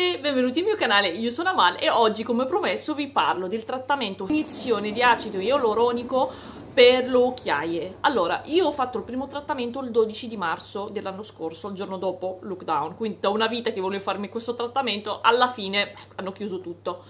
tutte, benvenuti al mio canale, io sono Amal e oggi come promesso vi parlo del trattamento iniezione di acido ialuronico per le occhiaie. Allora, io ho fatto il primo trattamento il 12 di marzo dell'anno scorso, il giorno dopo lockdown, quindi da una vita che volevo farmi questo trattamento, alla fine hanno chiuso tutto.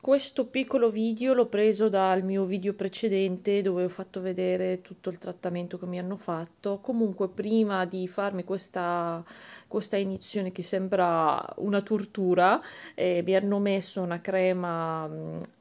Questo piccolo video l'ho preso dal mio video precedente dove ho fatto vedere tutto il trattamento che mi hanno fatto. Comunque prima di farmi questa, questa iniezione che sembra una tortura eh, mi hanno messo una crema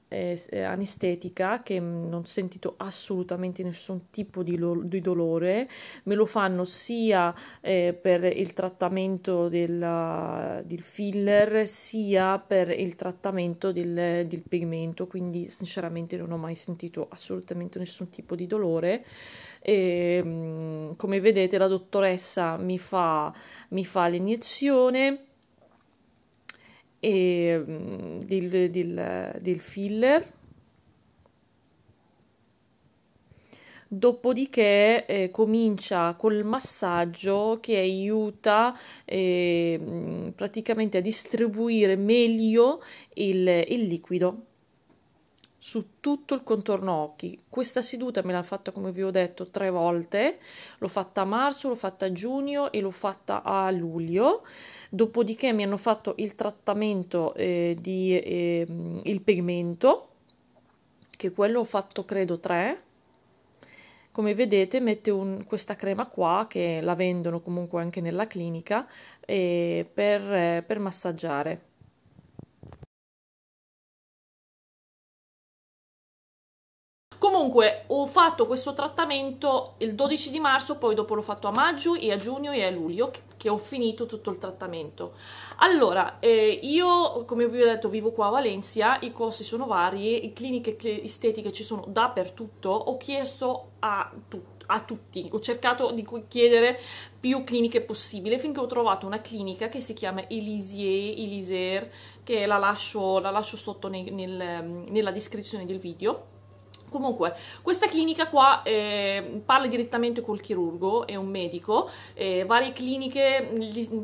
eh, anestetica che non ho sentito assolutamente nessun tipo di, di dolore. Me lo fanno sia eh, per il trattamento del, del, filler sia per il trattamento del, del pigmento. Quindi sinceramente non ho mai sentito assolutamente nessun tipo di dolore. E, come vedete la dottoressa mi fa, mi fa l'iniezione e mm, del, del, del filler. Dopodiché eh, comincia col massaggio che aiuta eh, praticamente a distribuire meglio il, il liquido su tutto il contorno occhi. Questa seduta me l'ha fatta, come vi ho detto, tre volte. L'ho fatta a marzo, l'ho fatta a giugno e l'ho fatta a luglio. Dopodiché mi hanno fatto il trattamento eh, di eh, il pigmento, che quello ho fatto credo tre. Come vedete mette un, questa crema qua, che la vendono comunque anche nella clinica, eh, per, per massaggiare Comunque ho fatto questo trattamento il 12 di marzo, poi dopo l'ho fatto a maggio e a giugno e a luglio che ho finito tutto il trattamento. Allora, eh, io come vi ho detto vivo qua a Valencia, i costi sono vari, le cliniche estetiche ci sono dappertutto, ho chiesto a tutti a tutti. Ho cercato di chiedere più cliniche possibile finché ho trovato una clinica che si chiama Elisier, Elisier che la lascio, la lascio sotto nei, nel, nella descrizione del video Comunque, questa clinica qua eh, parla direttamente col chirurgo, è un medico, eh, varie cliniche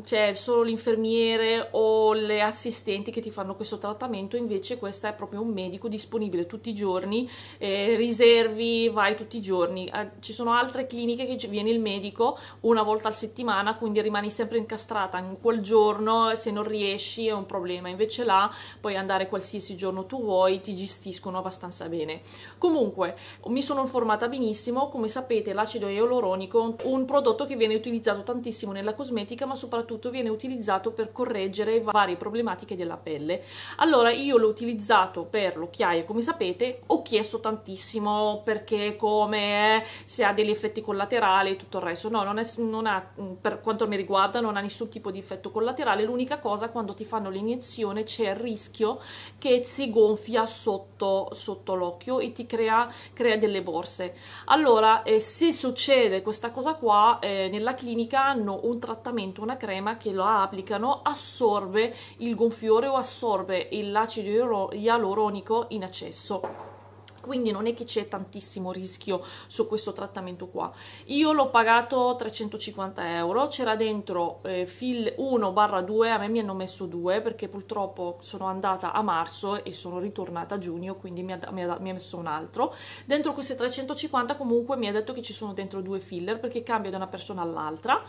c'è solo l'infermiere o le assistenti che ti fanno questo trattamento, invece questa è proprio un medico disponibile tutti i giorni, eh, riservi, vai tutti i giorni. Eh, ci sono altre cliniche che viene il medico una volta alla settimana, quindi rimani sempre incastrata in quel giorno, se non riesci è un problema, invece là puoi andare qualsiasi giorno tu vuoi, ti gestiscono abbastanza bene. Comunque, Comunque, mi sono informata benissimo, come sapete l'acido ialuronico è un prodotto che viene utilizzato tantissimo nella cosmetica, ma soprattutto viene utilizzato per correggere varie problematiche della pelle. Allora, io l'ho utilizzato per l'occhiaia, come sapete, ho chiesto tantissimo perché come è, se ha degli effetti collaterali e tutto il resto. No, non, è, non ha, per quanto mi riguarda, non ha nessun tipo di effetto collaterale. L'unica cosa, quando ti fanno l'iniezione, c'è il rischio che si gonfia sotto, sotto l'occhio e ti crea crea, crea delle borse. Allora, eh, se succede questa cosa qua, eh, nella clinica hanno un trattamento, una crema che lo applicano, assorbe il gonfiore o assorbe l'acido ialuronico in eccesso quindi non è che c'è tantissimo rischio su questo trattamento qua. Io l'ho pagato 350 euro, c'era dentro eh, fil 1 barra 2, a me mi hanno messo 2 perché purtroppo sono andata a marzo e sono ritornata a giugno, quindi mi ha, mi ha, mi ha messo un altro. Dentro queste 350 comunque mi ha detto che ci sono dentro due filler perché cambia da una persona all'altra,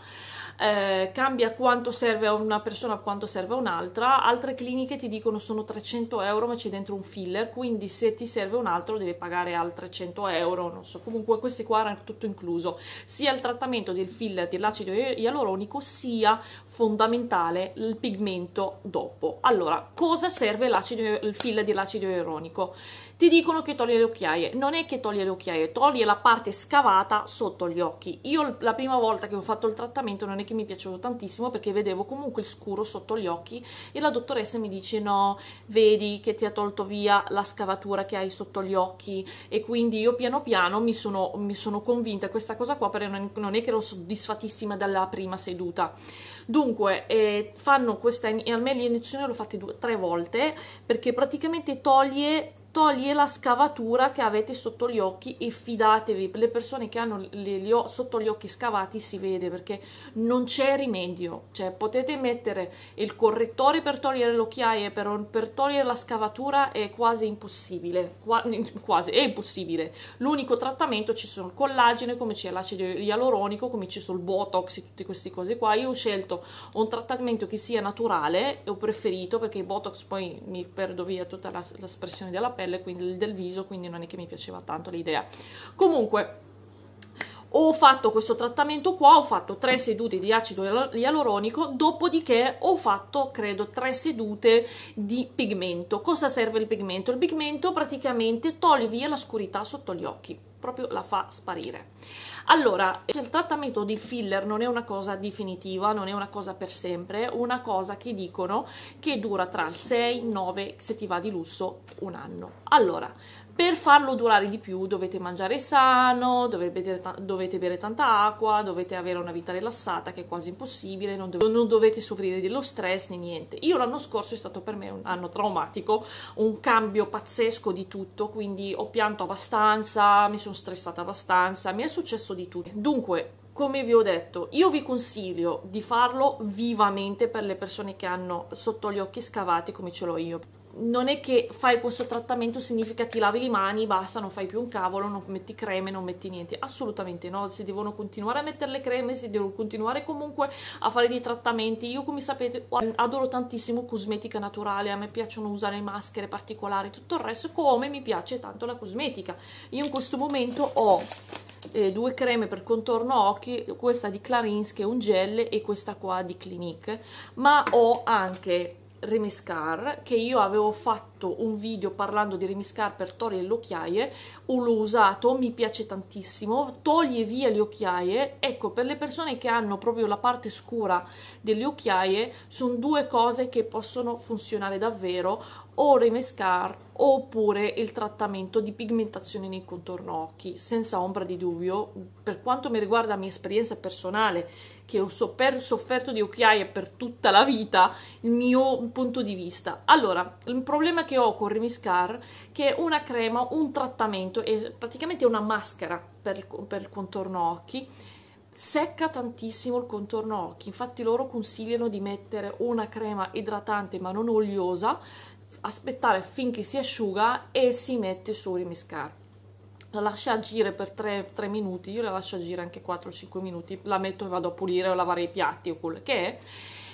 eh, cambia quanto serve a una persona quanto serve a un'altra, altre cliniche ti dicono sono 300 euro ma c'è dentro un filler, quindi se ti serve un altro devi deve pagare altre 100 euro, non so, comunque questi qua erano tutto incluso, sia il trattamento del filler dell'acido ialuronico sia fondamentale il pigmento dopo. Allora, cosa serve il filler dell'acido ialuronico? Ti dicono che toglie le occhiaie, non è che toglie le occhiaie, toglie la parte scavata sotto gli occhi. Io la prima volta che ho fatto il trattamento non è che mi è piaciuto tantissimo perché vedevo comunque il scuro sotto gli occhi e la dottoressa mi dice no, vedi che ti ha tolto via la scavatura che hai sotto gli occhi occhi e quindi io piano piano mi sono, mi sono convinta questa cosa qua perché non è che ero soddisfattissima dalla prima seduta. Dunque eh, fanno questa a me l'iniezione l'ho fatta tre volte perché praticamente toglie toglie la scavatura che avete sotto gli occhi e fidatevi, le persone che hanno le, gli, sotto gli occhi scavati si vede perché non c'è rimedio, cioè potete mettere il correttore per togliere le occhiaie, per, togliere la scavatura è quasi impossibile, quasi, è impossibile, l'unico trattamento ci sono il collagene, come c'è l'acido ialuronico, come ci sono il botox e tutte queste cose qua, io ho scelto un trattamento che sia naturale, ho preferito perché il botox poi mi perdo via tutta l'espressione della pelle, quindi del viso, quindi non è che mi piaceva tanto l'idea. Comunque, ho fatto questo trattamento qua, ho fatto tre sedute di acido ialuronico, dopodiché ho fatto, credo, tre sedute di pigmento. Cosa serve il pigmento? Il pigmento praticamente toglie via la scurità sotto gli occhi, proprio la fa sparire. Allora, il trattamento di filler non è una cosa definitiva, non è una cosa per sempre, una cosa che dicono che dura tra il 6, 9, se ti va di lusso, un anno. Allora, per farlo durare di più dovete mangiare sano, dovete, dovete, bere tanta acqua, dovete avere una vita rilassata che è quasi impossibile, non, dov non dovete soffrire dello stress né niente. Io l'anno scorso è stato per me un anno traumatico, un cambio pazzesco di tutto, quindi ho pianto abbastanza, mi sono stressata abbastanza, mi è successo di tutto. Dunque, come vi ho detto, io vi consiglio di farlo vivamente per le persone che hanno sotto gli occhi scavati come ce l'ho io non è che fai questo trattamento significa ti lavi le mani, basta, non fai più un cavolo, non metti creme, non metti niente, assolutamente no, si devono continuare a mettere le creme, si devono continuare comunque a fare dei trattamenti, io come sapete adoro tantissimo cosmetica naturale, a me piacciono usare maschere particolari, tutto il resto, come mi piace tanto la cosmetica, io in questo momento ho eh, due creme per contorno occhi, questa di Clarins che è un gel e questa qua di Clinique, ma ho anche rimescar che io avevo fatto un video parlando di rimescar per togliere le occhiaie l'ho usato, mi piace tantissimo toglie via le occhiaie. Ecco per le persone che hanno proprio la parte scura delle occhiaie sono due cose che possono funzionare davvero o rimescar oppure il trattamento di pigmentazione nei contorno occhi senza ombra di dubbio. Per quanto mi riguarda la mia esperienza personale che ho sofferto di occhiaie per tutta la vita il mio punto di vista. Allora il problema che ho con Remiscar che è una crema un trattamento è praticamente una maschera per, per il contorno occhi. Secca tantissimo il contorno occhi. Infatti loro consigliano di mettere una crema idratante ma non oliosa aspettare finché si asciuga e si mette su rimiscar la lascia agire per 3, 3 minuti io la lascio agire anche 4-5 minuti la metto e vado a pulire o lavare i piatti o quello che è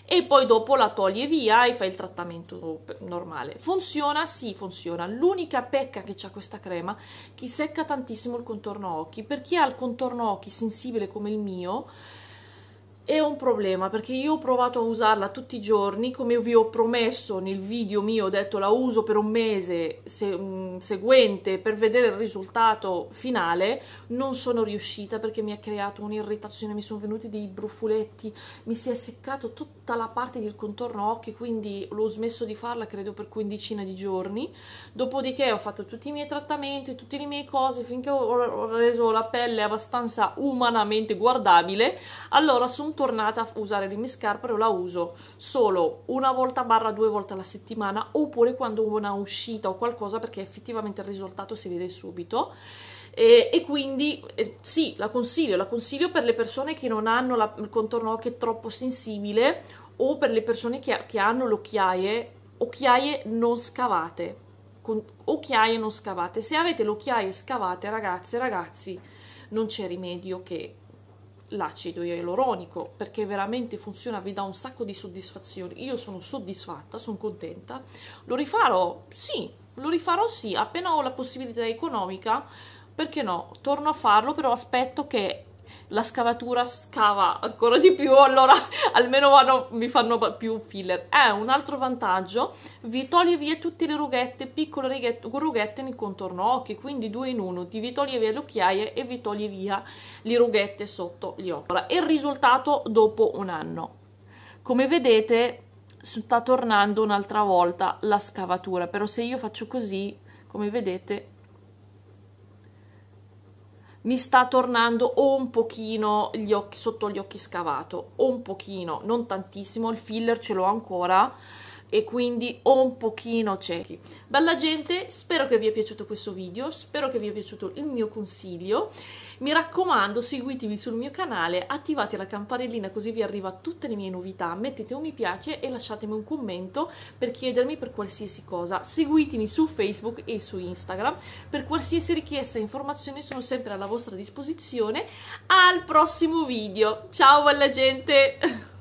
e poi dopo la toglie via e fai il trattamento normale. Funziona? Sì, funziona. L'unica pecca che c'ha questa crema che secca tantissimo il contorno occhi. Per chi ha il contorno occhi sensibile come il mio, è un problema perché io ho provato a usarla tutti i giorni come vi ho promesso nel video mio ho detto la uso per un mese se, um, seguente per vedere il risultato finale non sono riuscita perché mi ha creato un'irritazione mi sono venuti dei brufoletti mi si è seccato tutta la parte del contorno occhi quindi l'ho smesso di farla credo per quindicina di giorni. Dopodiché ho fatto tutti i miei trattamenti tutte le mie cose finché ho reso la pelle abbastanza umanamente guardabile. Allora sono tornata a usare le mie scarpe però la uso solo una volta barra due volte alla settimana oppure quando ho una uscita o qualcosa perché effettivamente il risultato si vede subito e, e quindi eh, sì, la consiglio, la consiglio per le persone che non hanno la, il contorno occhio troppo sensibile o per le persone che, che hanno le occhiaie, occhiaie non scavate, con, occhiaie non scavate. Se avete le occhiaie scavate, ragazze, ragazzi, non c'è rimedio che l'acido ialuronico perché veramente funziona, vi dà un sacco di soddisfazione. Io sono soddisfatta, sono contenta. Lo rifarò? Sì, lo rifarò sì, appena ho la possibilità economica, perché no? Torno a farlo, però aspetto che la scavatura scava ancora di più, allora almeno vanno, mi fanno più filler. È un altro vantaggio, vi toglie via tutte le rughette, piccole rughette, rughette nel contorno occhi, quindi due in uno, vi toglie via le occhiaie e vi toglie via le rughette sotto gli occhi. Ora, il risultato dopo un anno. Come vedete sta tornando un'altra volta la scavatura, però se io faccio così, come vedete mi sta tornando o un pochino gli occhi, sotto gli occhi scavato, o un pochino, non tantissimo, il filler ce l'ho ancora, e quindi ho un pochino ciechi. Bella gente, spero che vi sia piaciuto questo video, spero che vi sia piaciuto il mio consiglio. Mi raccomando, seguitemi sul mio canale, attivate la campanellina così vi arriva tutte le mie novità, mettete un mi piace e lasciatemi un commento per chiedermi per qualsiasi cosa. Seguitemi su Facebook e su Instagram, per qualsiasi richiesta e informazioni sono sempre alla vostra disposizione. Al prossimo video, ciao bella gente!